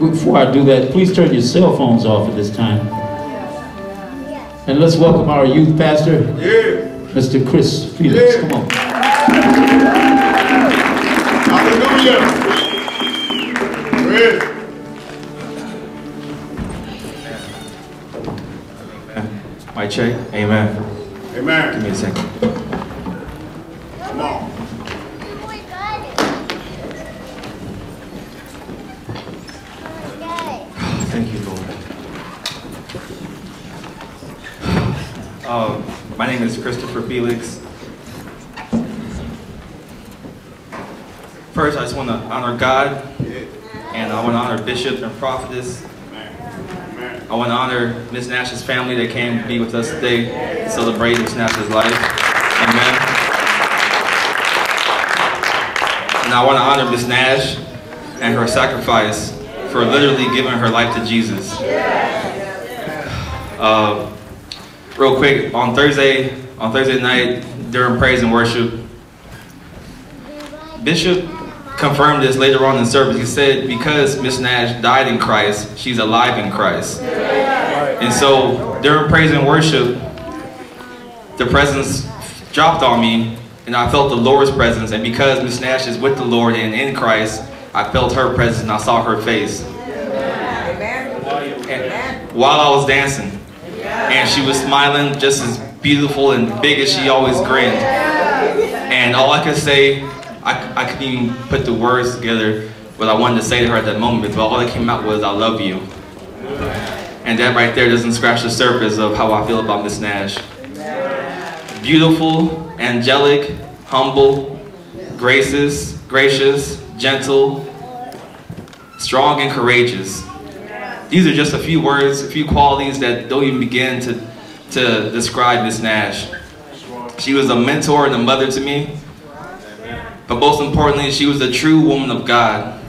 Before I do that, please turn your cell phones off at this time. And let's welcome our youth pastor, Mr. Chris Felix. Come on. Hallelujah. Praise. My check. Amen. Amen. Give me a second. Come on. Thank you, Lord. Um, my name is Christopher Felix. First, I just want to honor God, and I want to honor Bishop and Prophetess. I want to honor Miss Nash's family that came to be with us today to celebrate Miss Nash's life. Amen. And I want to honor Miss Nash and her sacrifice for literally giving her life to Jesus. Uh, real quick, on Thursday, on Thursday night during praise and worship, Bishop confirmed this later on in service. He said, because Miss Nash died in Christ, she's alive in Christ. And so during praise and worship, the presence dropped on me, and I felt the Lord's presence. And because Miss Nash is with the Lord and in Christ, I felt her presence and I saw her face. And while I was dancing, and she was smiling just as beautiful and big as she always grinned. And all I could say, I, I couldn't even put the words together what I wanted to say to her at that moment, but all that came out was, I love you. And that right there doesn't scratch the surface of how I feel about Miss Nash. Beautiful, angelic, humble, gracious, gracious, gentle, strong and courageous. These are just a few words, a few qualities that don't even begin to, to describe Miss Nash. She was a mentor and a mother to me. But most importantly, she was a true woman of God.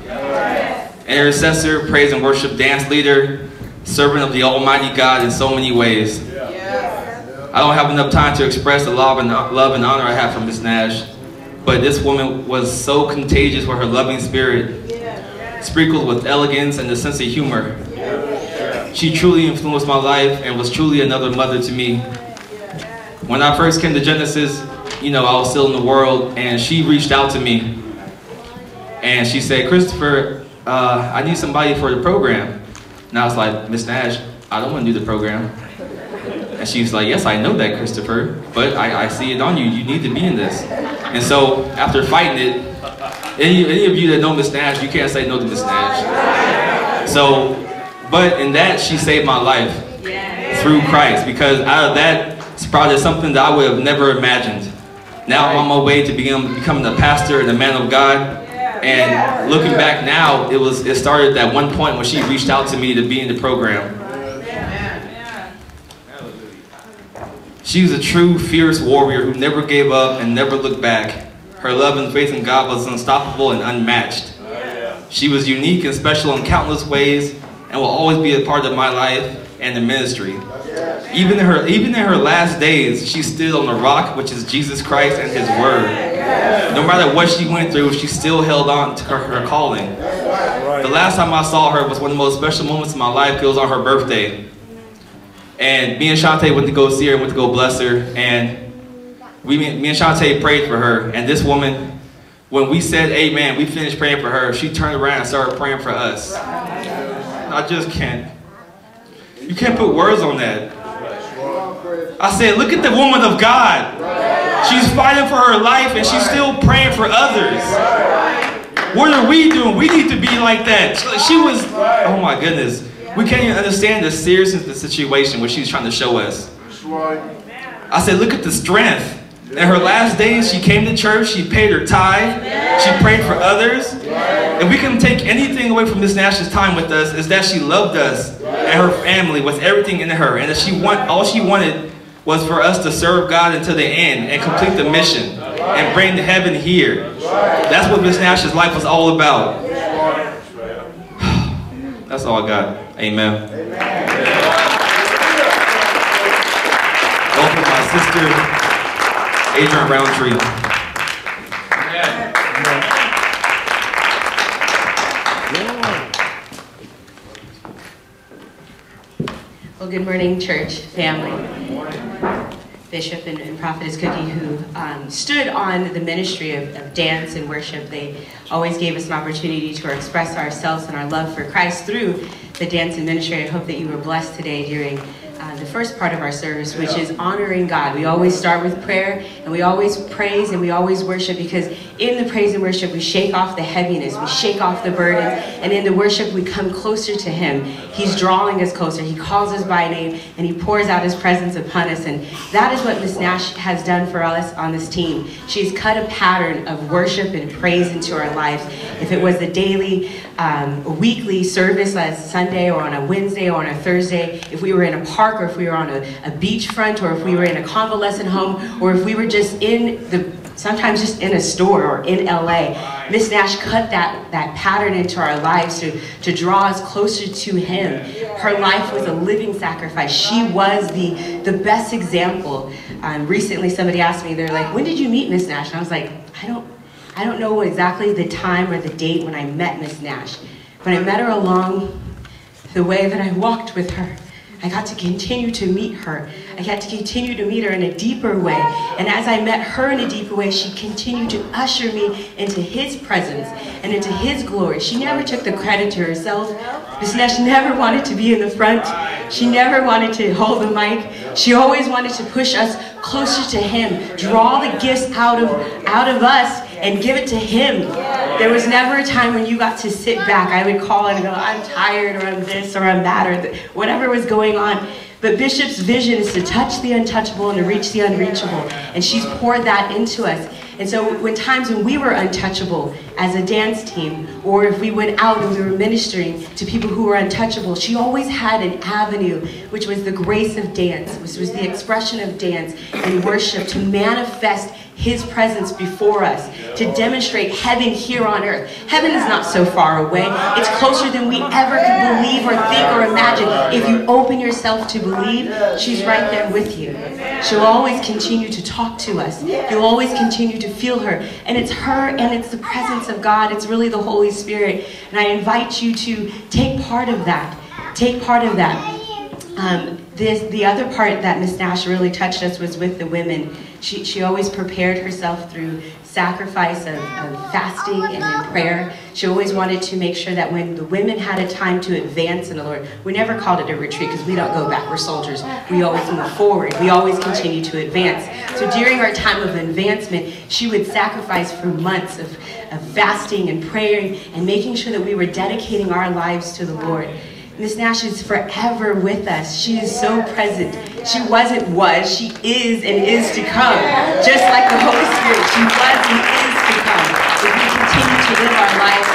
Intercessor, praise and worship dance leader, servant of the Almighty God in so many ways. I don't have enough time to express the love and, love and honor I have for Miss Nash. But this woman was so contagious with her loving spirit, sprinkled with elegance and a sense of humor. She truly influenced my life and was truly another mother to me. When I first came to Genesis, you know, I was still in the world, and she reached out to me. And she said, Christopher, uh, I need somebody for the program. And I was like, Miss Nash, I don't want to do the program. And she's like, yes, I know that, Christopher, but I, I see it on you. You need to be in this. And so after fighting it, any, any of you that know Miss Nash, you can't say no to Miss Nash. So, but in that, she saved my life through Christ because out of that sprouted something that I would have never imagined. Now I'm on my way to become, becoming a pastor and a man of God. And looking back now, it was it started at one point when she reached out to me to be in the program. She was a true, fierce warrior who never gave up and never looked back. Her love and faith in God was unstoppable and unmatched. She was unique and special in countless ways and will always be a part of my life and the ministry. Even in her even in her last days, she stood on the rock, which is Jesus Christ and His Word. No matter what she went through, she still held on to her, her calling. The last time I saw her was one of the most special moments of my life. It was on her birthday. And me and Shante went to go see her, went to go bless her, and we, me and Shante prayed for her. And this woman, when we said amen, we finished praying for her, she turned around and started praying for us. I just can't. You can't put words on that. I said, look at the woman of God. She's fighting for her life and she's still praying for others. What are we doing? We need to be like that. She was, oh my goodness. We can't even understand the seriousness of the situation what she's trying to show us. I said, look at the strength. In her last days, she came to church, she paid her tithe, she prayed for others. If we can take anything away from Miss Nash's time with us, is that she loved us and her family with everything in her, and that she want all she wanted was for us to serve God until the end and complete the mission and bring the heaven here. That's what Miss Nash's life was all about. That's all I got. Amen. Amen. Welcome, my sister. Adrian Roundtree. Well, good morning, church family. Bishop and, and Prophetess Cookie, who um, stood on the ministry of, of dance and worship. They always gave us an opportunity to express ourselves and our love for Christ through the dance and ministry. I hope that you were blessed today during uh, the first part of our service, which is honoring God. We always start with prayer and we always praise and we always worship because in the praise and worship we shake off the heaviness, we shake off the burdens, and in the worship we come closer to Him. He's drawing us closer. He calls us by name and He pours out His presence upon us. And that is what Miss Nash has done for us on this team. She's cut a pattern of worship and praise into our lives. If it was the daily, um, weekly service on Sunday or on a Wednesday or on a Thursday, if we were in a park or if we were on a, a beachfront or if we were in a convalescent home or if we were just in the sometimes just in a store or in LA. Miss Nash cut that, that pattern into our lives to, to draw us closer to Him. Her life was a living sacrifice. She was the, the best example. Um, recently, somebody asked me, they're like, when did you meet Miss Nash? And I was like, I don't, I don't know exactly the time or the date when I met Miss Nash, but I met her along the way that I walked with her. I got to continue to meet her. I got to continue to meet her in a deeper way. And as I met her in a deeper way, she continued to usher me into His presence and into His glory. She never took the credit to herself. Miss Nash never wanted to be in the front. She never wanted to hold the mic. She always wanted to push us closer to Him, draw the gifts out of, out of us and give it to Him. There was never a time when you got to sit back. I would call and go, I'm tired, or I'm this, or I'm that, or whatever was going on. But Bishop's vision is to touch the untouchable and to reach the unreachable. And she's poured that into us. And so when times when we were untouchable as a dance team, or if we went out and we were ministering to people who were untouchable, she always had an avenue, which was the grace of dance, which was the expression of dance and worship to manifest his presence before us, to demonstrate heaven here on earth. Heaven is not so far away. It's closer than we ever could believe or think or imagine. If you open yourself to believe, she's right there with you. She'll always continue to talk to us. You'll always continue to feel her. And it's her and it's the presence of God. It's really the Holy Spirit. And I invite you to take part of that. Take part of that. Um, this, the other part that Miss Nash really touched us was with the women. She, she always prepared herself through sacrifice of, of fasting and in prayer. She always wanted to make sure that when the women had a time to advance in the Lord, we never called it a retreat because we don't go back, we're soldiers. We always move forward, we always continue to advance. So during our time of advancement, she would sacrifice for months of, of fasting and praying and making sure that we were dedicating our lives to the Lord. Miss Nash is forever with us. She is so present. She wasn't was, she is and is to come. Just like the Holy Spirit, she was and is to come. If we continue to live our life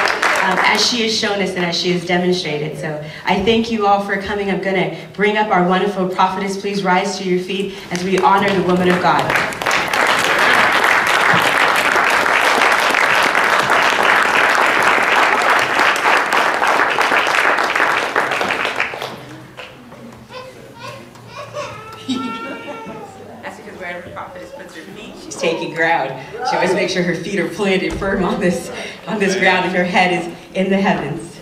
um, as she has shown us and as she has demonstrated. So I thank you all for coming. I'm going to bring up our wonderful prophetess. Please rise to your feet as we honor the woman of God. That's because wherever prophetess puts her feet, she's taking ground. She always makes sure her feet are planted firm on this on this ground and her head is in the heavens.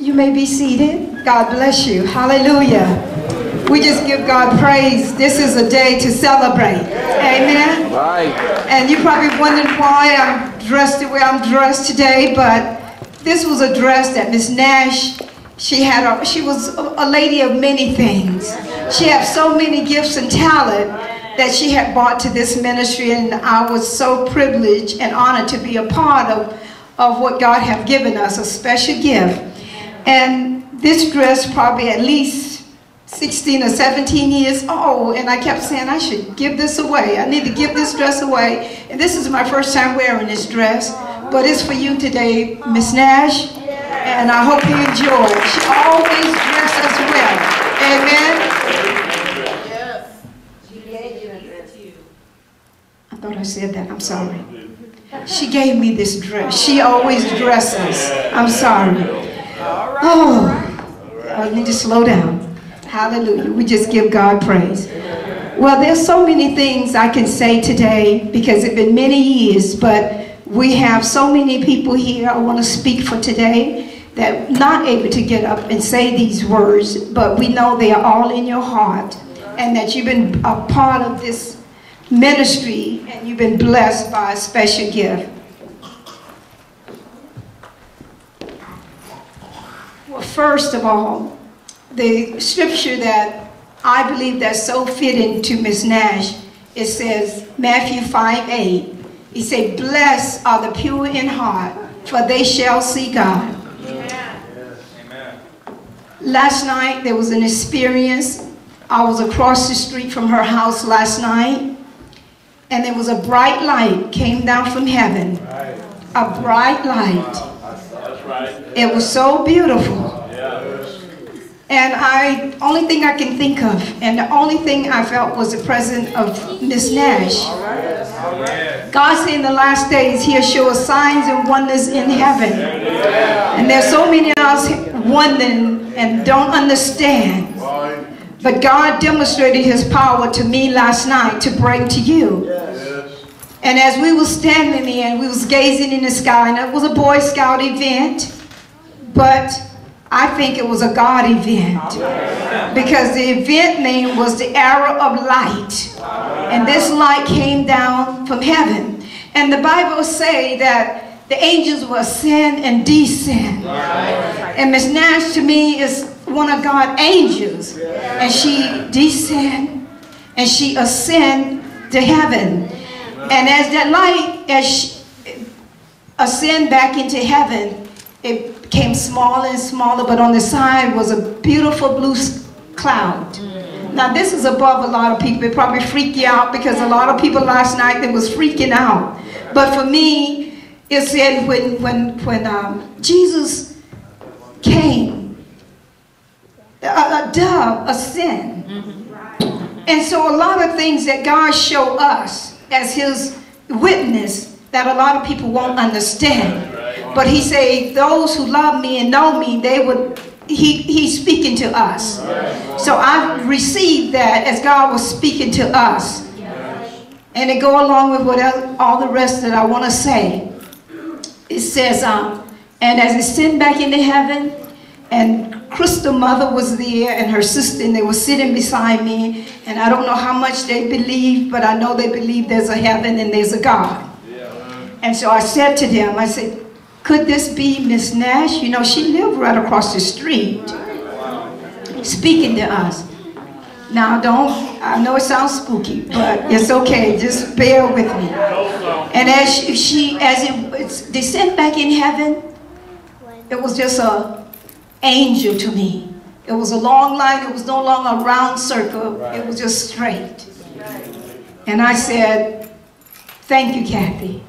You may be seated. God bless you. Hallelujah. We just give God praise. This is a day to celebrate. Amen. Right. And you probably wondering why I'm dressed the way I'm dressed today, but this was a dress that Miss Nash, she had a, she was a, lady of many things. She had so many gifts and talent that she had brought to this ministry and I was so privileged and honored to be a part of, of what God have given us, a special gift. And this dress probably at least 16 or 17 years old and I kept saying I should give this away. I need to give this dress away. And this is my first time wearing this dress, but it's for you today, Miss Nash. And I hope you enjoy. She always dressed us well. Amen. I thought I said that. I'm sorry. She gave me this dress. She always dresses. I'm sorry. Oh, I need to slow down. Hallelujah. We just give God praise. Well, there's so many things I can say today because it's been many years, but we have so many people here I want to speak for today that not able to get up and say these words, but we know they are all in your heart and that you've been a part of this ministry and you've been blessed by a special gift. Well, first of all, the scripture that I believe that's so fitting to Miss Nash, it says Matthew 5 8. He said, Blessed are the pure in heart, for they shall see God. Last night there was an experience. I was across the street from her house last night, and there was a bright light came down from heaven. A bright light. It was so beautiful. And I, only thing I can think of, and the only thing I felt was the presence of Miss Nash. God said in the last days, He'll show us signs and wonders in heaven. And there's so many of us wondering and don't understand. But God demonstrated His power to me last night to bring to you. And as we were standing there and we was gazing in the sky, and it was a Boy Scout event, but I think it was a God event because the event name was the arrow of light. And this light came down from heaven. And the Bible say that the angels will ascend and descend. And Miss Nash to me is one of God's angels. And she descend and she ascend to heaven. And as that light as she ascend back into heaven, it became smaller and smaller, but on the side was a beautiful blue cloud. Mm. Now this is above a lot of people. It probably freaked you out because a lot of people last night they was freaking out. But for me, it said when when when um, Jesus came, a, a dove, a sin. And so a lot of things that God showed us as his witness that a lot of people won't understand. But he said, those who love me and know me, they would, he, he's speaking to us. So I received that as God was speaking to us. And it go along with what all the rest that I want to say. It says, um, and as it sent back into heaven, and Crystal mother was there and her sister, and they were sitting beside me. And I don't know how much they believe, but I know they believe there's a heaven and there's a God. And so I said to them, I said, could this be Miss Nash? You know, she lived right across the street, speaking to us. Now, don't, I know it sounds spooky, but it's okay. Just bear with me. And as she, she as it descent back in heaven, it was just a angel to me. It was a long line. It was no longer a round circle. It was just straight. And I said, thank you, Kathy.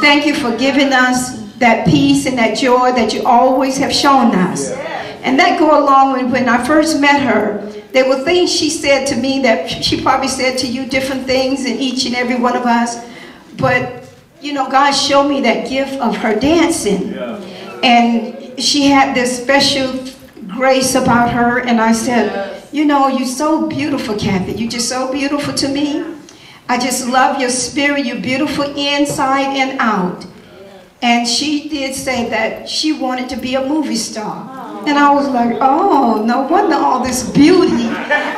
Thank you for giving us that peace and that joy that you always have shown us. And that go along with when I first met her, there were things she said to me that she probably said to you different things in each and every one of us. But, you know, God showed me that gift of her dancing. And she had this special grace about her. And I said, you know, you're so beautiful, Kathy. You're just so beautiful to me. I just love your spirit. You're beautiful inside and out. And she did say that she wanted to be a movie star. Oh. And I was like, oh, no wonder all this beauty.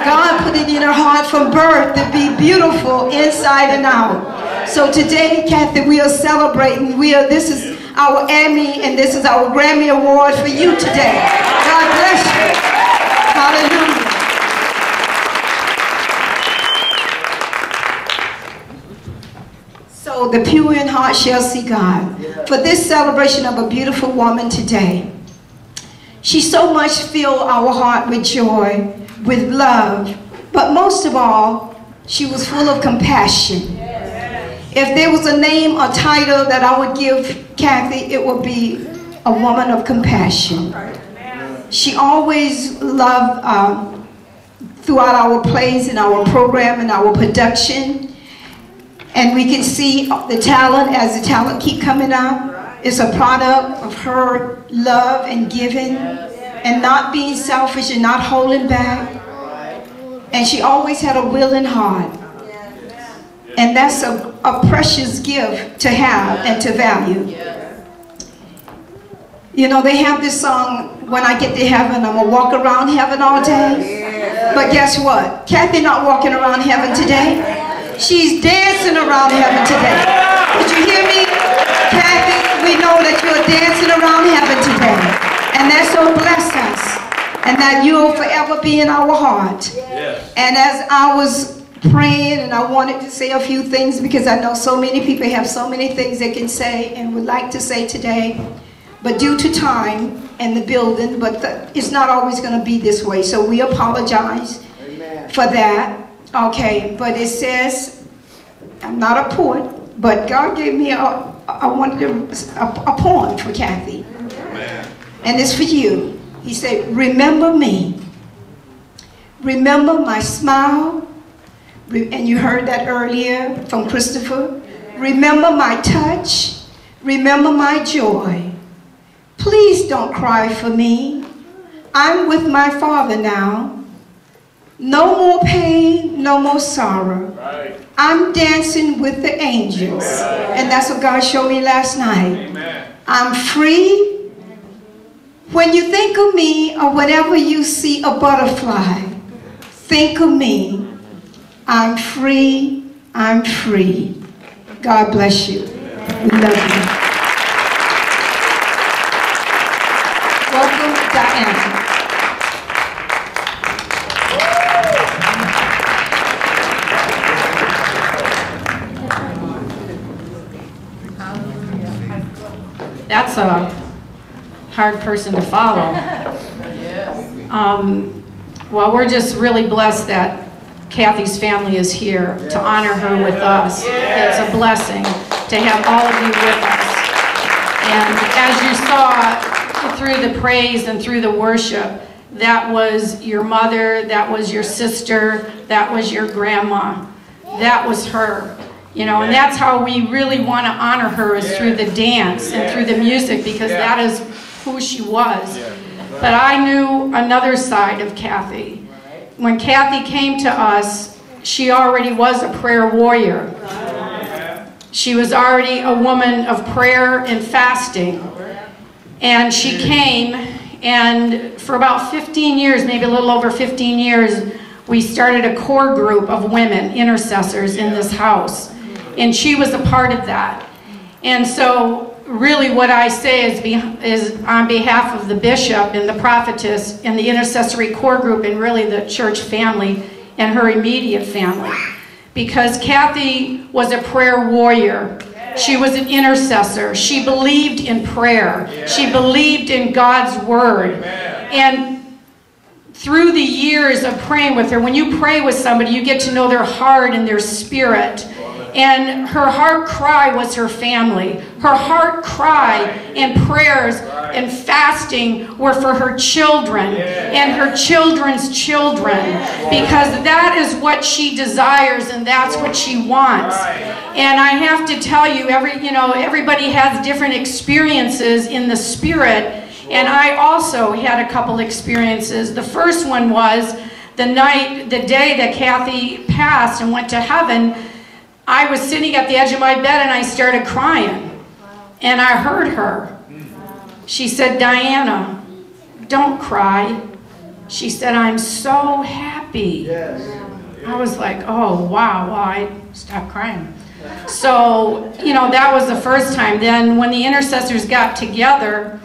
God put it in her heart from birth to be beautiful inside and out. So today, Kathy, we are celebrating. We are, this is our Emmy and this is our Grammy Award for you today. God bless you. Hallelujah. So the pure in heart shall see God. For this celebration of a beautiful woman today, she so much filled our heart with joy, with love, but most of all, she was full of compassion. If there was a name or title that I would give Kathy, it would be a woman of compassion. She always loved, um, throughout our plays and our program and our production, And we can see the talent as the talent keep coming up. It's a product of her love and giving and not being selfish and not holding back. And she always had a willing heart. And that's a, a precious gift to have and to value. You know, they have this song, When I Get to Heaven, I'm going to walk around heaven all day. But guess what? Kathy not walking around heaven today. She's dancing around heaven today. Did you hear me? Kathy, we know that you're dancing around heaven today. And that so bless us. And that you'll forever be in our heart. And as I was praying and I wanted to say a few things because I know so many people have so many things they can say and would like to say today. But due to time and the building, but the, it's not always going to be this way. So we apologize for that. Okay, but it says, I'm not a poet, but God gave me a, I wanted a, a, a poem for Kathy. And it's for you. He said, remember me. Remember my smile. And you heard that earlier from Christopher. Remember my touch. Remember my joy. Please don't cry for me. I'm with my father now. No more pain, no more sorrow. I'm dancing with the angels. And that's what God showed me last night. I'm free. When you think of me or whenever you see a butterfly, think of me. I'm free. I'm free. God bless you. We love you. Hard person to follow. Um, well, we're just really blessed that Kathy's family is here to honor her with us. It's a blessing to have all of you with us. And as you saw through the praise and through the worship, that was your mother, that was your sister, that was your grandma. That was her. You know, and that's how we really want to honor her is through the dance and through the music because that is who she was. But I knew another side of Kathy. When Kathy came to us, she already was a prayer warrior. She was already a woman of prayer and fasting. And she came, and for about 15 years, maybe a little over 15 years, we started a core group of women, intercessors in this house. And she was a part of that. And so, really, what I say is, be, is on behalf of the bishop and the prophetess and the intercessory core group, and really the church family and her immediate family. Because Kathy was a prayer warrior. She was an intercessor. She believed in prayer. She believed in God's word. And through the years of praying with her, when you pray with somebody, you get to know their heart and their spirit. And her heart cry was her family. Her heart cry and prayers and fasting were for her children and her children's children because that is what she desires and that's what she wants. And I have to tell you, every you know, everybody has different experiences in the spirit. And I also had a couple experiences. The first one was the night, the day that Kathy passed and went to heaven. I was sitting at the edge of my bed and I started crying. And I heard her. She said, Diana, don't cry. She said, I'm so happy. I was like, oh, wow. Well, I stopped crying. So, you know, that was the first time. Then when the intercessors got together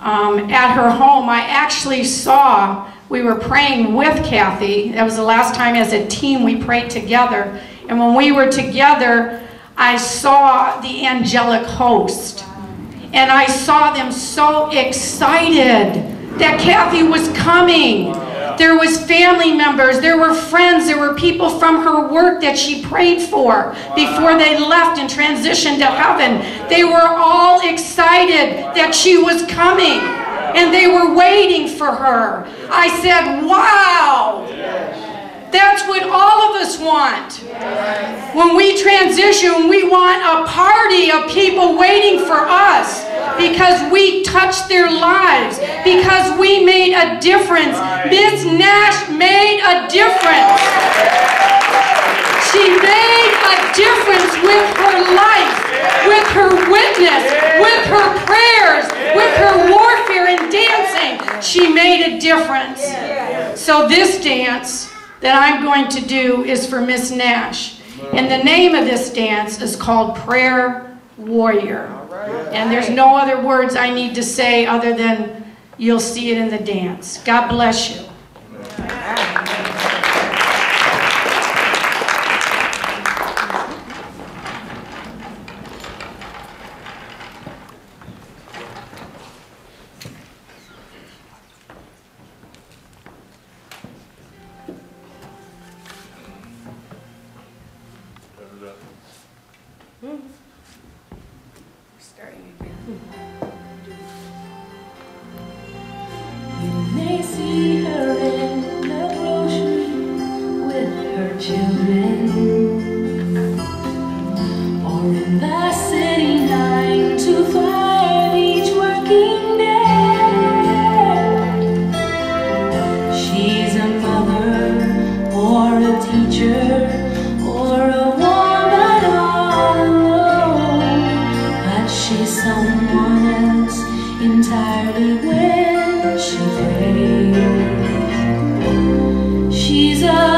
um, at her home, I actually saw, we were praying with Kathy. That was the last time as a team we prayed together. And when we were together, I saw the angelic host. And I saw them so excited that Kathy was coming. There was family members, there were friends, there were people from her work that she prayed for before they left and transitioned to heaven. They were all excited that she was coming. And they were waiting for her. I said, wow. That's what all of us want. When we transition, we want a party of people waiting for us because we touched their lives, because we made a difference. Miss Nash made a difference. She made a difference with her life, with her witness, with her prayers, with her warfare and dancing. She made a difference. So this dance that I'm going to do is for Miss Nash. And the name of this dance is called Prayer Warrior. And there's no other words I need to say other than you'll see it in the dance. God bless you. When she prays. She's a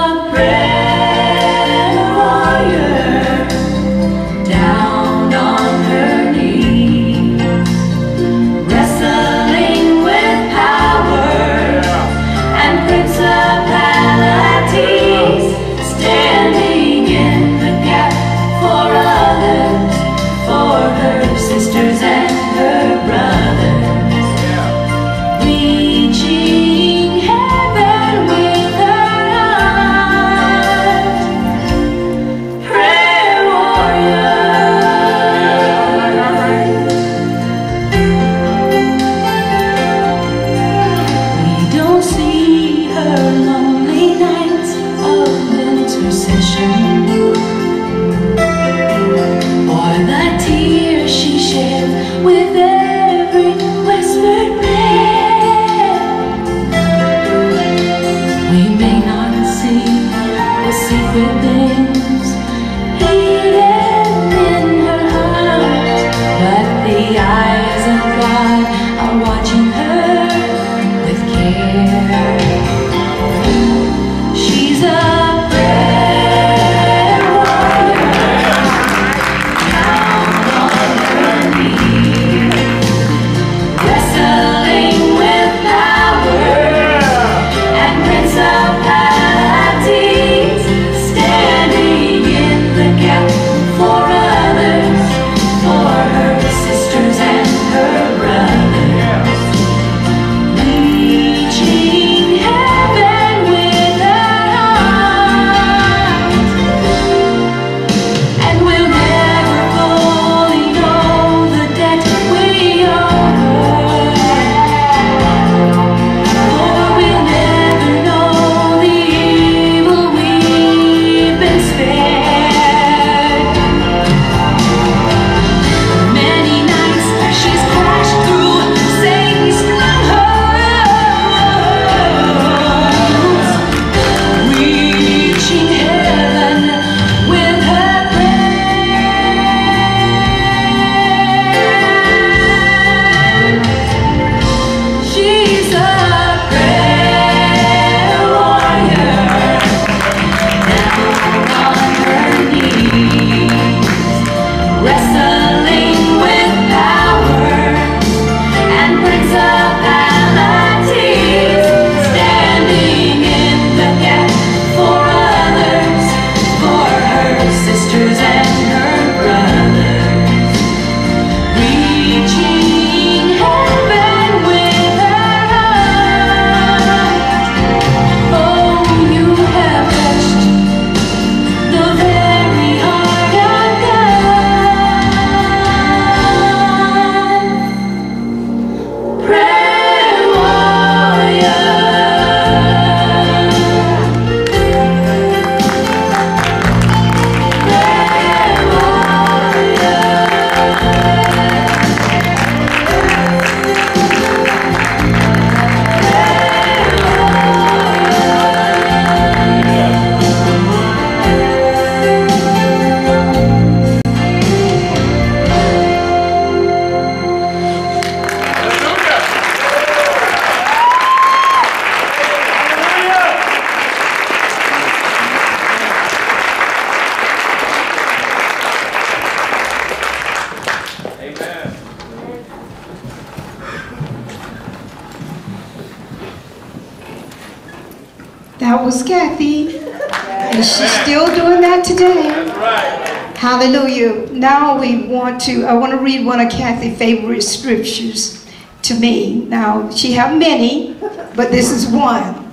want to, I want to read one of Kathy's favorite scriptures to me. Now, she have many, but this is one.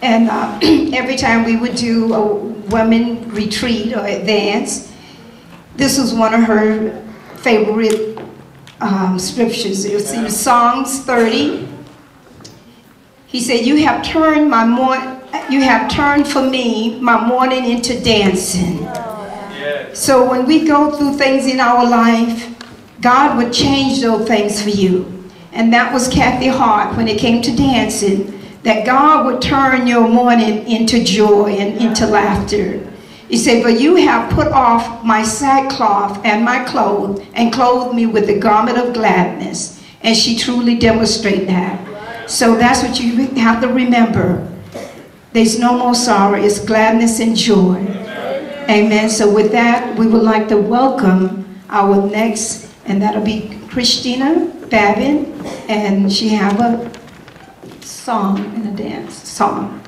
And uh, every time we would do a women retreat or advance, this was one of her favorite um, scriptures. It was in Psalms 30. He said, "You have turned my you have turned for me my mourning into dancing." So when we go through things in our life, God would change those things for you. And that was Kathy Hart when it came to dancing, that God would turn your mourning into joy and into laughter. He said, But you have put off my sackcloth and my clothes and clothed me with the garment of gladness. And she truly demonstrated that. So that's what you have to remember. There's no more sorrow, it's gladness and joy. Amen. So with that, we would like to welcome our next, and that'll be Christina Babin, and she have a song and a dance song.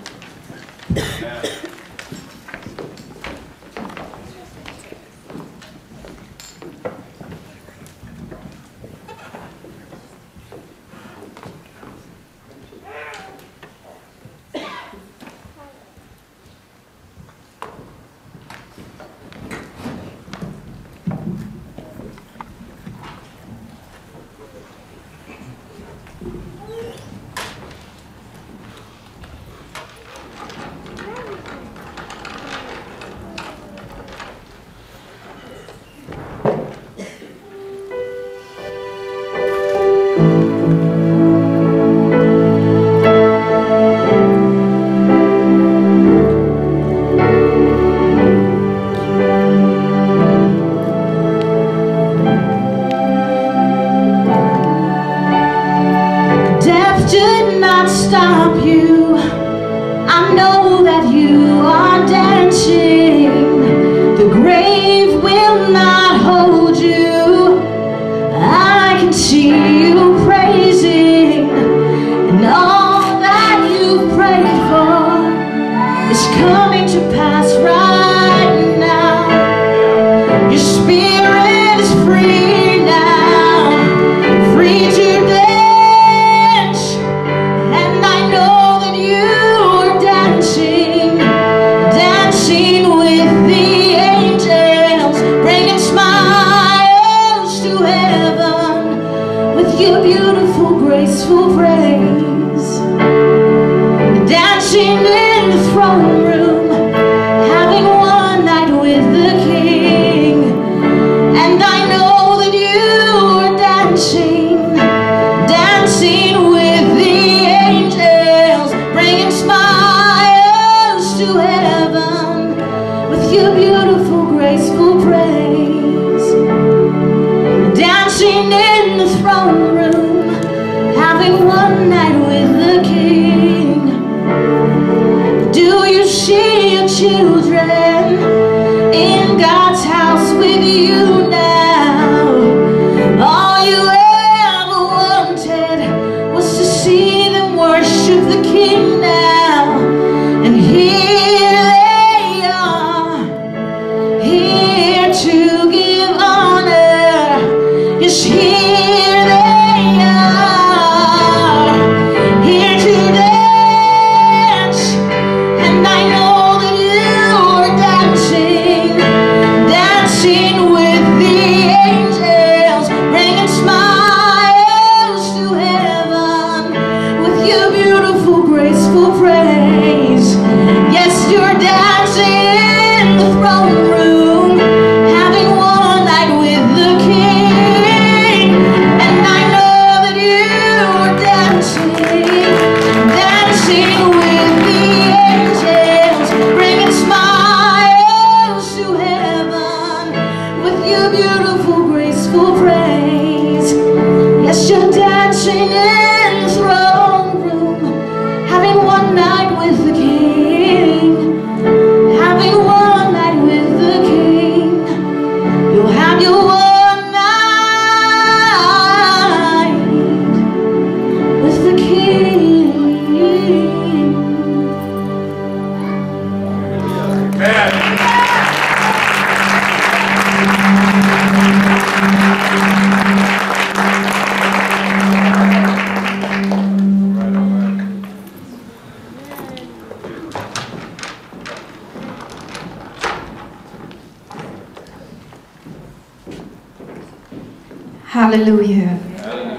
Hallelujah.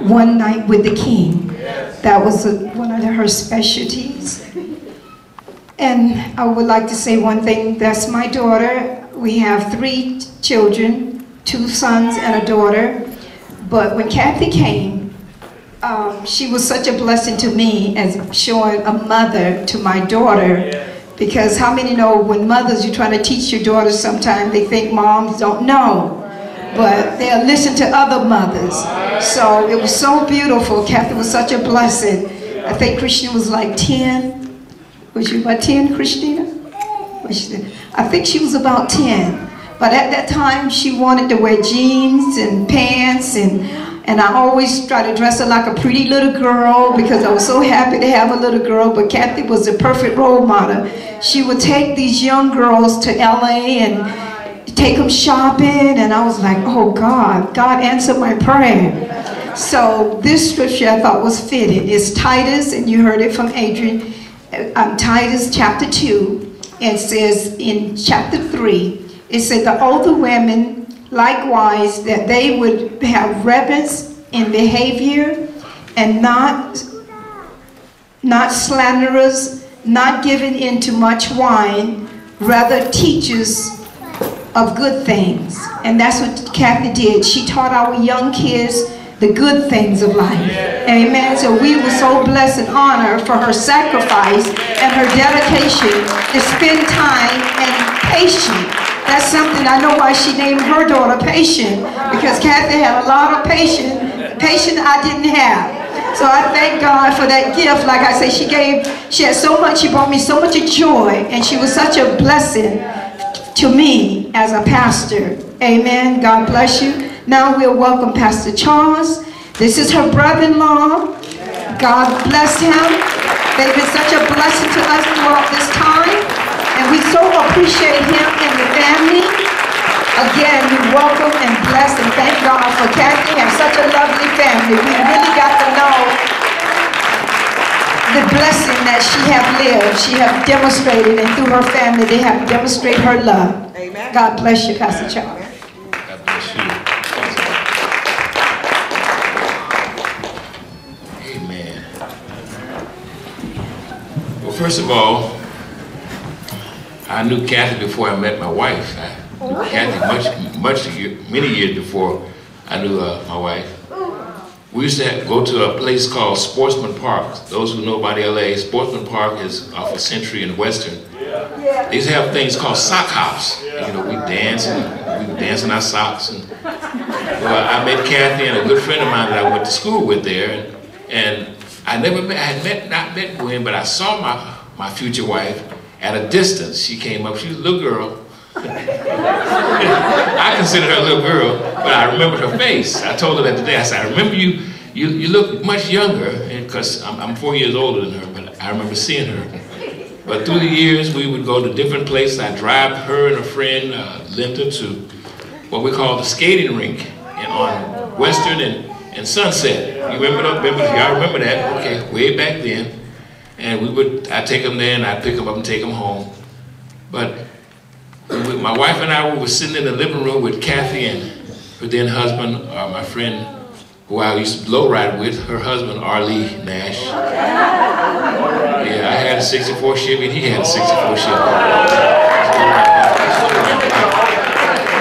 One night with the king. That was a, one of her specialties. And I would like to say one thing. That's my daughter. We have three children, two sons and a daughter. But when Kathy came, um, she was such a blessing to me as showing a mother to my daughter. Because how many know when mothers, you're trying to teach your daughters sometimes, they think moms don't know. But they'll listen to other mothers. So it was so beautiful. Kathy was such a blessing. I think Christina was like 10. Was you about 10, Christina? I think she was about 10. But at that time, she wanted to wear jeans and pants and and I always try to dress her like a pretty little girl because I was so happy to have a little girl. But Kathy was the perfect role model. She would take these young girls to LA and take them shopping. And I was like, oh God, God answered my prayer. So this scripture I thought was fitting. It's Titus, and you heard it from Adrian. Um, Titus chapter 2. It says in chapter 3, it said the older women likewise that they would have reverence in behavior and not not slanderers, not given into much wine, rather teachers of good things. And that's what Kathy did. She taught our young kids the good things of life. Amen. So we were so blessed and honored for her sacrifice and her dedication to spend time and patience. That's something I know why she named her daughter Patience because Kathy had a lot of patience, patience I didn't have. So I thank God for that gift. Like I say, she gave, she had so much, she brought me so much joy, and she was such a blessing to me as a pastor. Amen. God bless you. Now we'll welcome Pastor Charles. This is her brother-in-law. God bless him. They've been such a blessing to us throughout this time. And we so appreciate him and the family. Again, we welcome and bless and thank God for Kathy and such a lovely family. We really got to know the blessing that she have lived, she have demonstrated, and through her family, they have demonstrated her love. Amen. God bless you, Pastor Charles. God bless you. Amen. Well, first of all, I knew Kathy before I met my wife. I knew Kathy much, much, many years before I knew uh, my wife. We used to go to a place called Sportsman Park. Those who know about LA, Sportsman Park is off of Century and Western. They used to have things called sock hops. You know, we dance and we dance in our socks. And, well, I met Kathy and a good friend of mine that I went to school with there, and, and I never met, I had met, not met Gwen, but I saw my, my future wife at a distance. She came up, she was a little girl. I considered her a little girl, but I remembered her face. I told her that today. I said, I remember you, you, you look much younger, because I'm, I'm four years older than her, but I remember seeing her. But through the years, we would go to different places. I drive her and a friend, uh, Linda, to what we call the skating rink in, on Western and, and Sunset. You remember that? Remember, y'all remember that? Okay, way back then. And we would, I'd take them there and I'd pick them up and take them home. But we- my wife and I we were sitting in the living room with Kathy and her then husband, uh, my friend who I used to blow ride with, her husband, Arlie Nash. Yeah, I had a 64 Chevy and he had a 64 Chevy.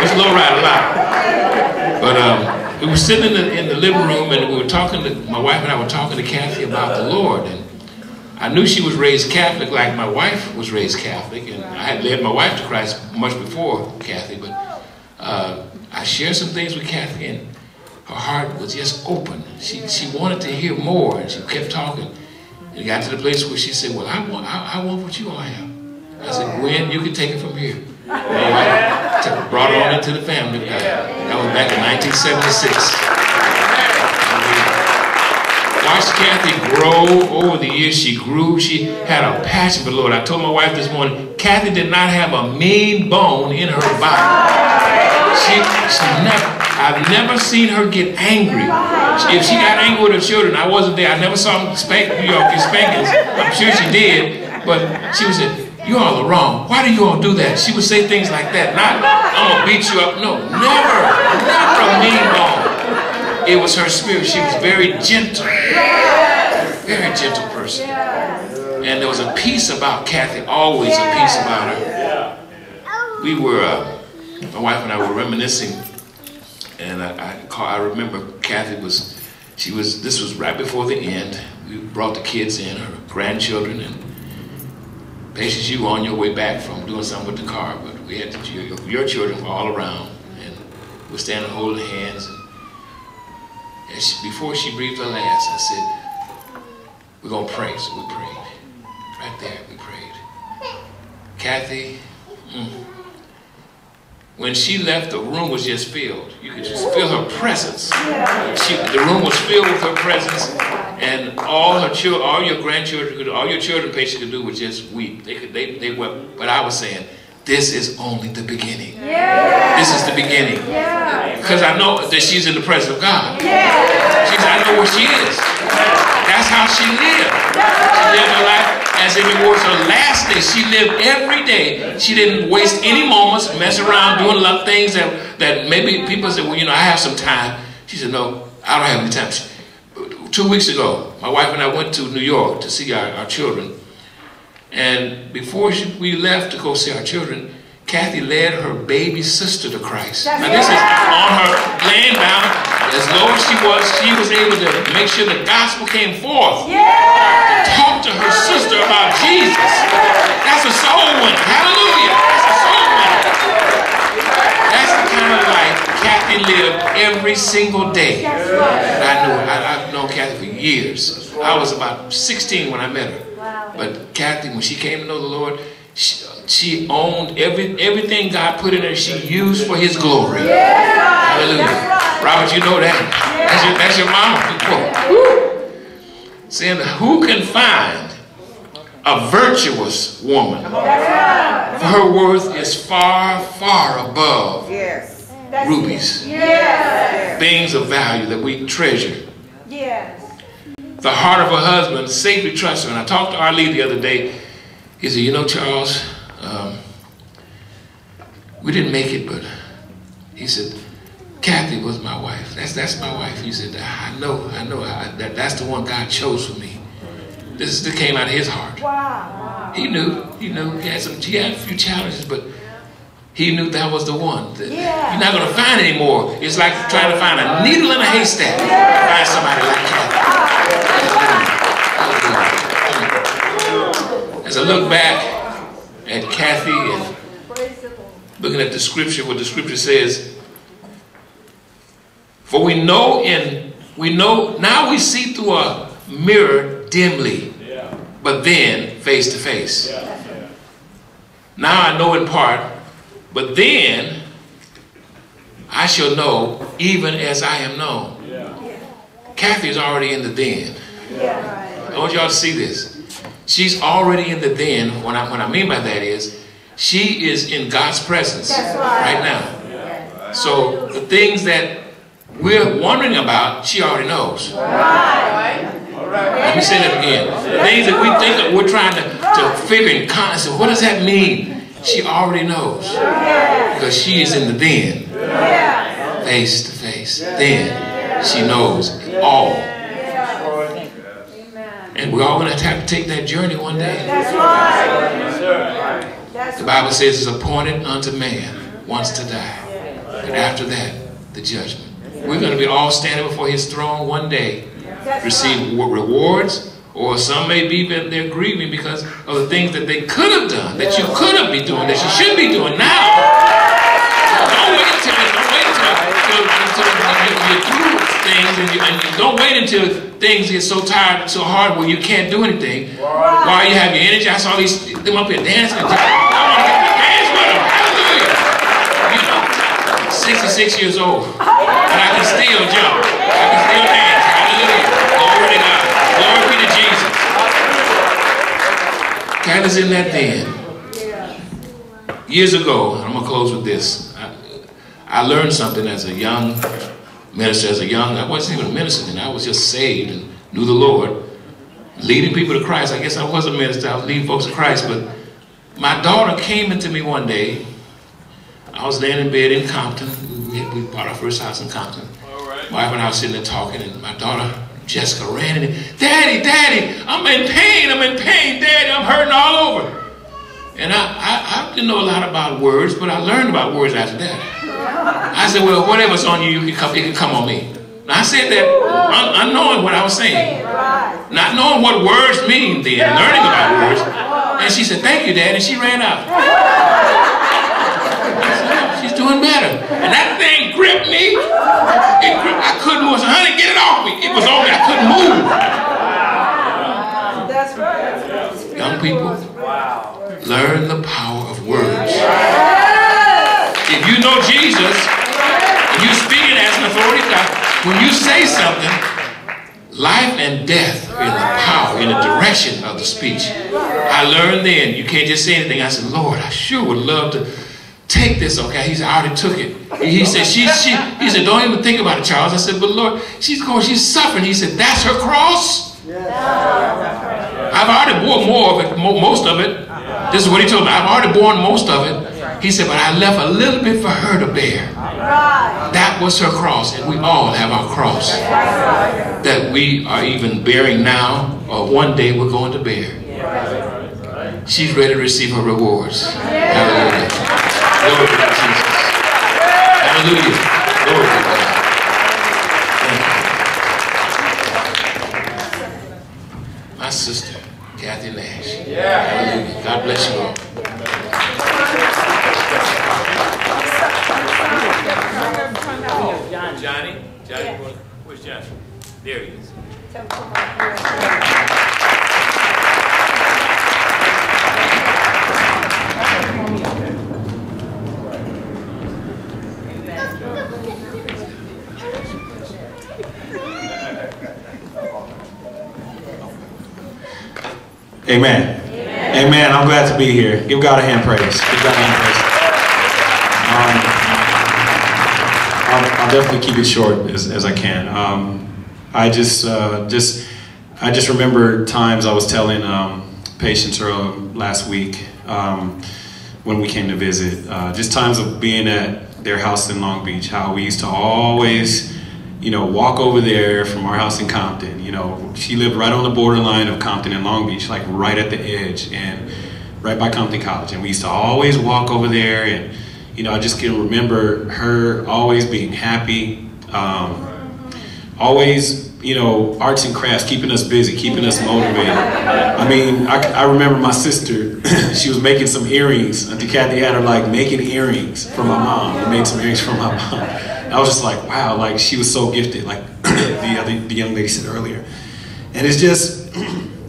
It's low ride a lot. But um, we were sitting in the, in the living room and we were talking to, my wife and I were talking to Kathy about the Lord. And I knew she was raised Catholic like my wife was raised Catholic. And I had led my wife to Christ much before Kathy. But uh, I shared some things with Kathy and her heart was just open. She, she wanted to hear more and she kept talking. And it got to the place where she said, well, I want, I, I want what you all have. I said, Gwen, you can take it from here. And I brought her on into the family. That was back in 1976. Watched Kathy grow over the years. She grew. She had a passion for the Lord. I told my wife this morning, Kathy did not have a mean bone in her body. She, she never, I've never seen her get angry. If she got angry with her children, I wasn't there. I never saw them spank New York get spankings. I'm sure she did, but she was say, you all are wrong. Why do you all do that? She would say things like that. Not, I'm gonna beat you up. No, never, never a mean bone. It was her spirit. She was very gentle. Very gentle person. And there was a peace about Kathy, always a peace about her. We were, uh, my wife and I were reminiscing, and I, I, call, I remember Kathy was, she was, this was right before the end. We brought the kids in, her grandchildren, and Patience, you were on your way back from doing something with the car, but we had the, your, your children were all around, and we're standing holding hands. And, she, before she breathed her last, I said, we're going to pray. So we prayed. Right there, we prayed. Kathy, mm, when she left, the room was just filled. You could just feel her presence. She, the room was filled with her presence, and all her children, all your grandchildren, all your children, Patience could do was just weep. They could, they, they wept. But I was saying, this is only the beginning. This is the beginning. Because I know that she's in the presence of God. She's, I know where she is. That's how she lived. She lived her life as if it was her last day. She lived every day. She didn't waste any moments, mess around, doing a lot of things that, that maybe people said, well, you know, I have some time. She said, no, I don't have any time. She, two weeks ago, my wife and I went to New York to see our, our children. And before she, we left to go see our children, Kathy led her baby sister to Christ. Now this is on her laying down, as low as she was, she was able to make sure the gospel came forth. To talk to her sister about Jesus. That's a soul winner. Hallelujah. That's a soul winner. That's the kind of life Kathy lived every single day. I knew her. I, I've known Kathy for years. I was about 16 when I met her. But Kathy, when she came to know the Lord, she, she owned every everything God put in her. She used for His glory. Hallelujah. Robert, you know that. That's your, that's your mama. Saying, who can find a virtuous woman? For her worth is far, far above Yes. rubies, things of value that we treasure. Yes. The heart of her husband safely trusts her. And I talked to Arlie the other day. He said, you know, Charles, um, we didn't make it, but he said, Kathy was my wife. That's that's my wife. He said, I know, I know. I, that, that's the one God chose for me. This, is this came out of his heart. Wow. He knew, he knew. He had some, he had a few challenges, but he knew that was the one. That Yeah. You're not going to find anymore. It's like trying to find a needle in a haystack. Find somebody like Kathy. As I look back at Kathy and looking at the scripture, what the scripture says, for we know in, we know, now we see through a mirror dimly, but then face to face. Now I know in part, but then I shall know even as I am known. Kathy is already in the then. I want y'all to see this. She's already in the then. What I, what I mean by that is she is in God's presence right. right now. So the things that we're wondering about, she already knows. Let me say that again. The things that we think that we're trying to, to figure and concept, what does that mean? She already knows. Because she is in the then. Face to face. Then she knows all. And we're all going to have to take that journey one day. That's right. That's The Bible says it's appointed unto man once to die. And after that, the judgment. We're going to be all standing before his throne one day, receive rewards, or some may be that they're grieving because of the things that they could have done, that you could have been doing, that you should be doing now. Don't wait until, don't wait until, until, until you- you're through things, and, you, and you don't wait until things get so tired, so hard where you can't do anything. While you have your energy, I saw these them up here dancing. I want to dance with them. Hallelujah. You know, 66 years old, and I can still jump. I can still dance. Hallelujah. Glory to God. Glory be to Jesus. Candace in that then. Years ago, I'm gonna close with this. I, I learned something as a young minister, as a young, I wasn't even a minister then, I was just saved and knew the Lord. Leading people to Christ. I guess I was a minister, I was leading folks to Christ, but my daughter came into me one day. I was laying in bed in Compton. We, we bought our first house in Compton. My wife and I were sitting there talking, and my daughter Jessica ran in. Daddy, Daddy, I'm in pain. I'm in pain, Daddy. I'm hurting all over. And I, I, I didn't know a lot about words, but I learned about words after that. I said, well, whatever's on you, you can come, it can come on me. Now, I said that un- unknowing what I was saying, not knowing what words mean then, learning about words. And she said, thank you, Dad, and she ran out. I said, She's doing better. And that thing gripped me. It I couldn't move. I said, honey, get it off me. It was on me. I couldn't move. That's right. Young people, learn the power of words. If you know Jesus, and you speaking as an authority of God, when you say something, life and death are in the power, in the direction of the speech. I learned then, you can't just say anything. I said, Lord, I sure would love to take this, okay? He said, I already took it. He said, she, she, he said, don't even think about it, Charles. I said, but Lord, she's going, she's suffering. He said, that's her cross? I've already bore more of it, most of it. This is what he told me. I've already borne most of it. He said, but I left a little bit for her to bear. That was her cross, and we all have our cross that we are even bearing now, or one day we're going to bear. She's ready to receive her rewards. Hallelujah. Glory to Jesus. Hallelujah. Glory to God. My sister, Kathy Nash. Yeah. Hallelujah. God bless you all. Johnny? Johnny, where's Johnny? There he is. Amen. Amen. I'm glad to be here. Give God a hand praise. Give God a hand praise. Um, I'll, I'll definitely keep it short as, as I can. Um, I just, uh, just, I just remember times I was telling um, Patience last week um, when we came to visit, uh, just times of being at their house in Long Beach, how we used to always, you know, walk over there from our house in Compton. You know, she lived right on the borderline of Compton and Long Beach, like right at the edge and right by Compton College. And we used to always walk over there and, you know, I just can remember her always being happy, um, always, you know, arts and crafts, keeping us busy, keeping us motivated. I mean, I, I remember my sister, she was making some earrings. Auntie Kathy had her like making earrings for my mom. I made some earrings for my mom. I was just like, wow, like she was so gifted, like the the young lady said earlier. And it's just,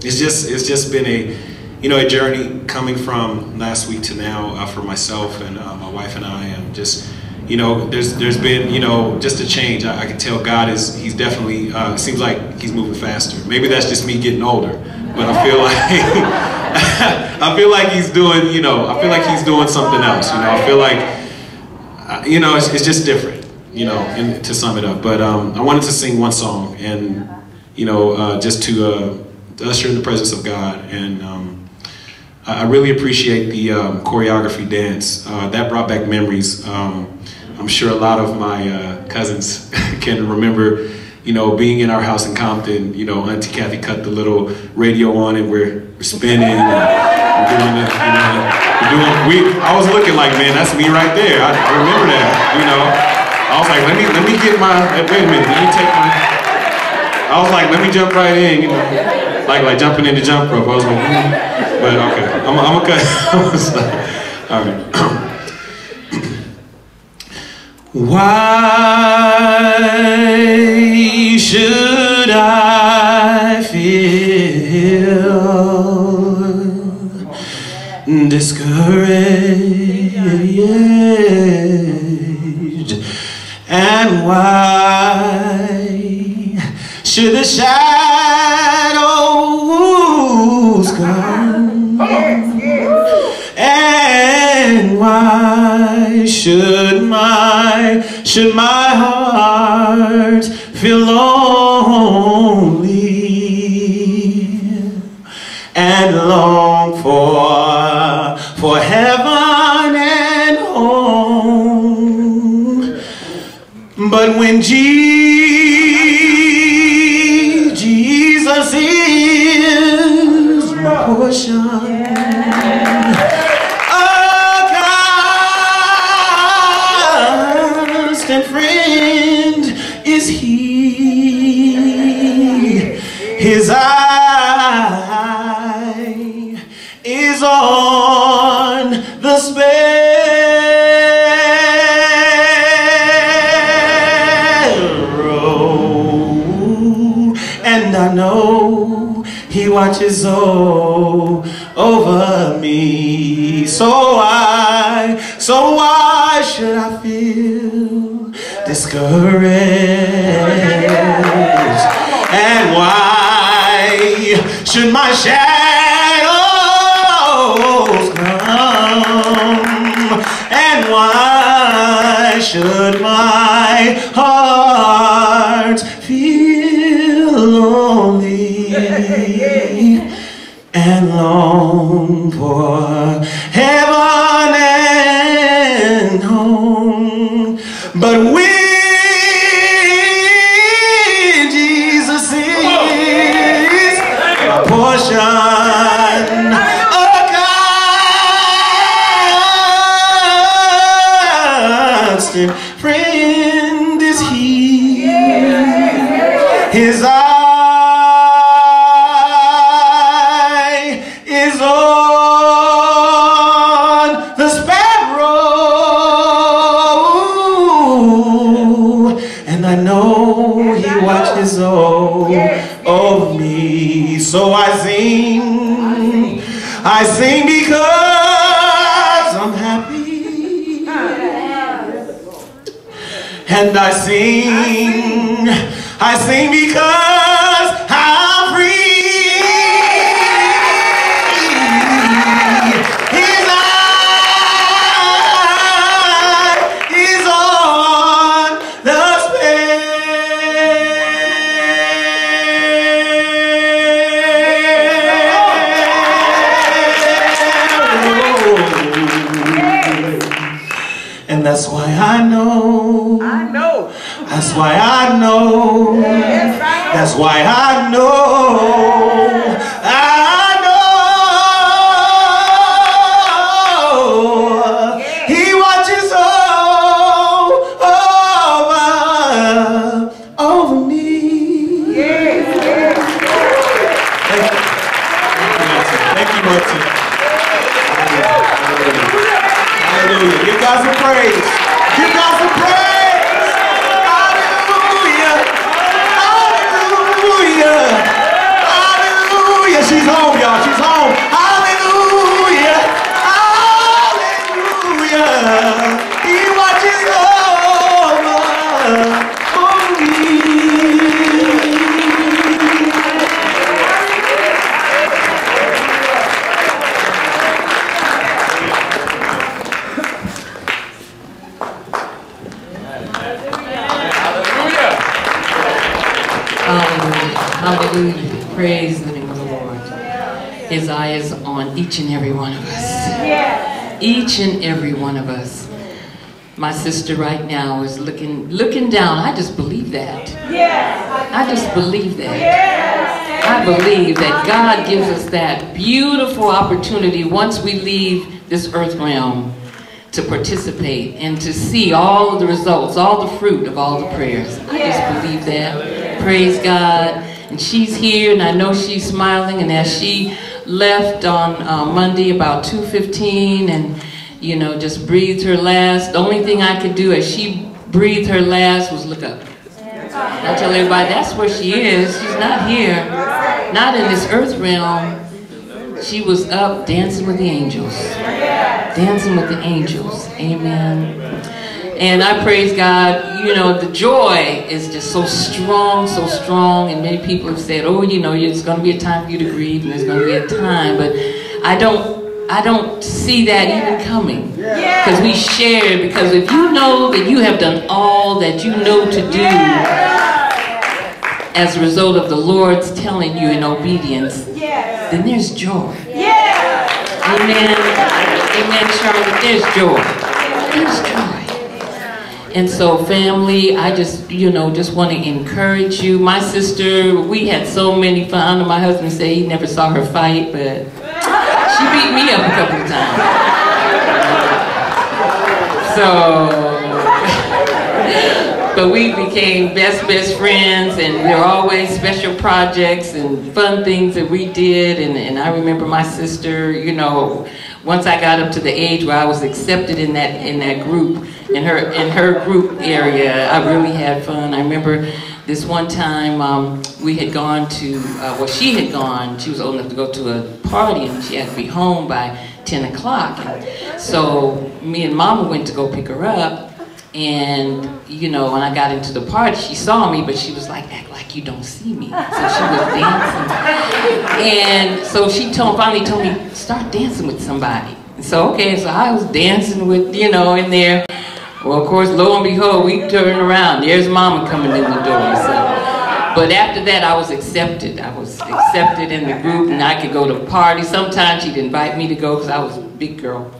it's just, it's just been a, you know, a journey coming from last week to now uh, for myself and uh, my wife and I, and just, you know, there's there's been, you know, just a change. I, I can tell God is, he's definitely, uh, seems like he's moving faster. Maybe that's just me getting older, but I feel like, I feel like he's doing, you know, I feel like he's doing something else. You know, I feel like, uh, you know, it's, it's just different. You know, and to sum it up. But um, I wanted to sing one song, and you know, uh, just to, uh, to usher in the presence of God. And um, I I really appreciate the um, choreography dance. Uh, that brought back memories. Um, I'm sure a lot of my uh, cousins can remember, you know, being in our house in Compton. You know, Auntie Kathy cut the little radio on, and we're, we're spinning. And doing. You know, doing. We. I was looking like, man, that's me right there. I, I remember that. You know. I was like, let me let me get my wait a minute, let me take my I was like, let me jump right in, you know. Like like jumping in the jump rope. I was like, mm. but okay. I'm I'm okay. All right. Why should I feel discouraged? And why should the shadows come? And why should my should my heart feel lonely and long for for heaven But when Jesus watches o- His eye is on each and every one of us. Each and every one of us. My sister right now is looking looking down. I just believe that. Yes. I just believe that. Yes. I believe that God gives us that beautiful opportunity once we leave this earth realm to participate and to see all of the results, all the fruit of all the prayers. I just believe that. Praise God. And she's here, and I know she's smiling. And as she left on uh, Monday about 2:15, and you know, just breathed her last. The only thing I could do as she breathed her last was look up. I tell everybody that's where she is. She's not here, not in this earth realm. She was up dancing with the angels. Dancing with the angels. Amen. And I praise God, you know, the joy is just so strong, so strong. And many people have said, oh, you know, it's going to be a time for you to grieve and there's going to be a time. But I don't, I don't see that even coming. Because we share, because if you know that you have done all that you know to do as a result of the Lord's telling you in obedience, then there's joy. Amen. Amen, Charlotte. There's joy. There's joy. And so, family, I just, you know, just want to encourage you. My sister, we had so many fun. My husband said he never saw her fight, but she beat me up a couple of times. So, but we became best, best friends, and there were always special projects and fun things that we did. And, and I remember my sister, you know, once I got up to the age where I was accepted in that in that group, in her in her group area, I really had fun. I remember This one time, um, we had gone to, uh, well, she had gone, she was old enough to go to a party and she had to be home by 10 o'clock. So me and mama went to go pick her up. And, you know, when I got into the party, she saw me, but she was like, act like you don't see me. So she was dancing. And so she told, finally told me, start dancing with somebody. And so, okay, so I was dancing with, you know, in there. Well, of course, lo and behold, we turned around. There's mama coming in the door. So. But after that, I was accepted. I was accepted in the group, and I could go to parties. Sometimes she'd invite me to go because I was a big girl.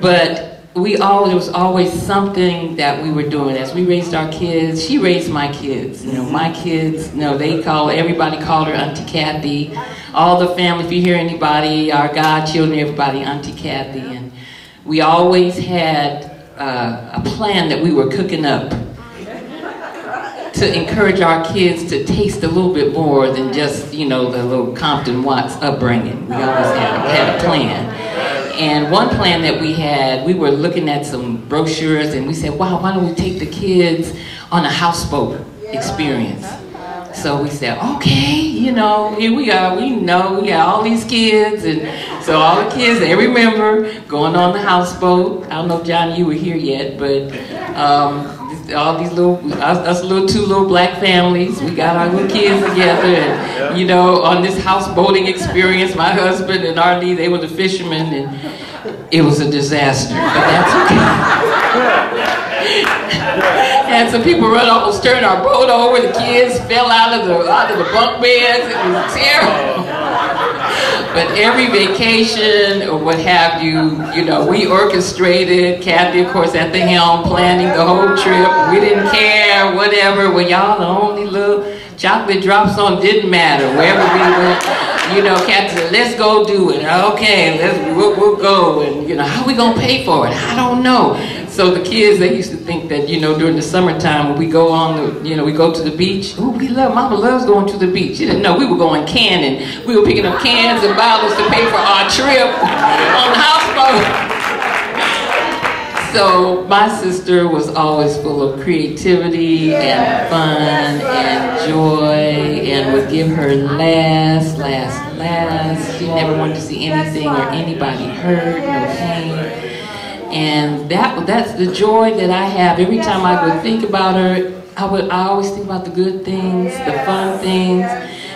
But we all there was always something that we were doing as we raised our kids. She raised my kids. You know, my kids. You know, they call everybody called her Auntie Kathy. All the family. If you hear anybody, our godchildren, everybody, Auntie Kathy, and we always had uh, a plan that we were cooking up to encourage our kids to taste a little bit more than just, you know, the little Compton Watts upbringing. We always had, had a plan. And one plan that we had, we were looking at some brochures and we said, wow, why don't we take the kids on a houseboat experience? So we said, okay, you know, here we are. We know we got all these kids, and so all the kids they remember going on the houseboat. I don't know, if John, you were here yet, but um, all these little us, us, little two little black families, we got our little kids together, and you know, on this houseboating experience, my husband and Arlie, they were the fishermen, and it was a disaster, but that's okay. Had some people run almost turned our boat over. The kids fell out of the out of the bunk beds. It was oh. terrible. But every vacation or what have you, you know, we orchestrated. Kathy, of course, at the helm, planning the whole trip. We didn't care, whatever. Well, y'all the only little chocolate drops on didn't matter. Wherever we went, you know, Kathy said, let's go do it. Okay, let's we'll, we'll go. And you know, how we gonna pay for it? I don't know. So the kids, they used to think that, you know, during the summertime when we go on the, you know, we go to the beach. Oh, we love, Mama loves going to the beach. She didn't know we were going canning. We were picking up cans and bottles to pay for our trip on the houseboat. So my sister was always full of creativity and fun and joy and would give her last, last, last. She never wanted to see anything or anybody hurt, no pain. And that that's the joy that I have. Every time I would think about her, I would I always think about the good things, the fun things.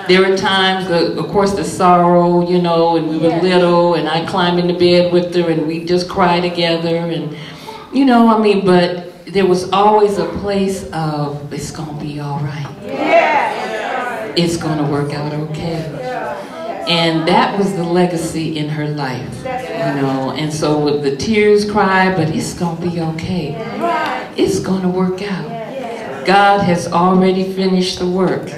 There were times, uh, of course, the sorrow, you know, and we were little, and I climbed into bed with her, and we just cry together, and you know, I mean, but there was always a place of it's gonna be all right. It's gonna work out okay. And that was the legacy in her life, you know. And so with the tears cry, but it's gonna be okay. It's gonna work out. God has already finished the work.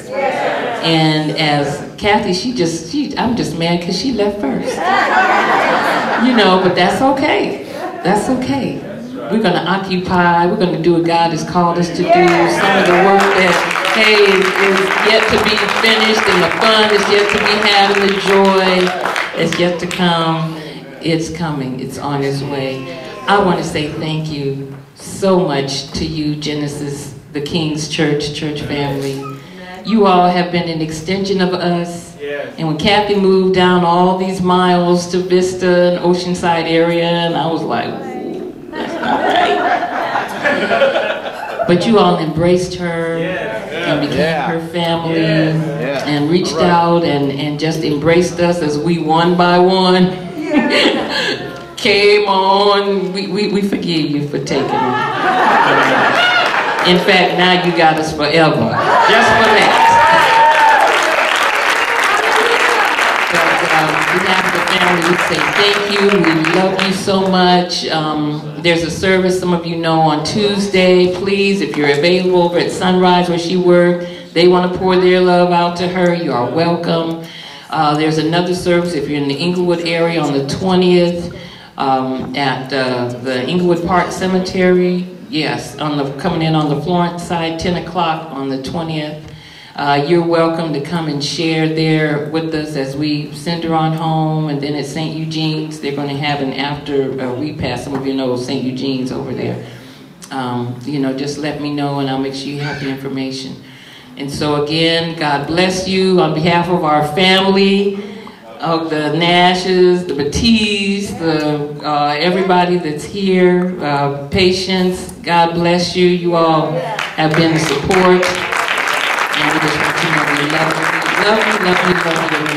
And as Kathy, she just, she, I'm just mad because she left first. You know, but that's okay. That's okay. We're going to occupy, we're going to do what God has called us to do. Some of the work that hey, is yet to be finished and the fun is yet to be had and the joy is yet to come. It's coming. It's on its way. I want to say thank you so much to you, Genesis, the King's Church, church family. You all have been an extension of us. And when Kathy moved down all these miles to Vista and Oceanside area, and I was like, that's not right. but you all embraced her and became Yeah. her family Yeah. and reached All right. out and, and just embraced us as we one by one came on. We, we, we forgive you for taking it. In fact, now you got us forever. Just for that. But um, family, we say thank you. We love you so much. Um, there's a service some of you know on Tuesday. Please, if you're available over at Sunrise where she worked, they want to pour their love out to her. You are welcome. Uh, there's another service if you're in the Inglewood area on the 20th um, at uh, the Inglewood Park Cemetery. Yes, on the coming in on the Florence side, 10 o'clock on the 20th. Uh, you're welcome to come and share there with us as we send her on home. And then at St. Eugene's, they're going to have an after uh, repast. Some of you know St. Eugene's over there. Um, you know, just let me know and I'll make sure you have the information. And so again, God bless you on behalf of our family, of the Nashes, the Batees, the, uh, everybody that's here, uh, Patience, God bless you. You all have been the support. And we just continue to love you, love you, love you, love you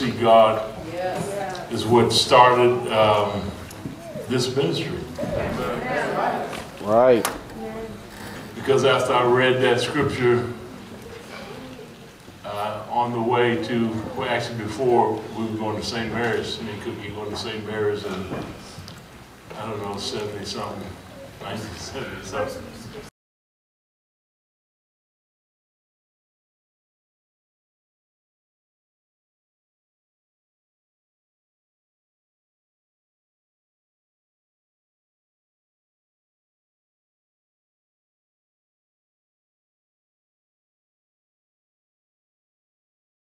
see God, is what started um, this ministry. Right. Because after I read that scripture uh, on the way to, well, actually before we were going to St. Mary's, me and Cookie going to St. Mary's in, I don't know, 70 something, 1970 something.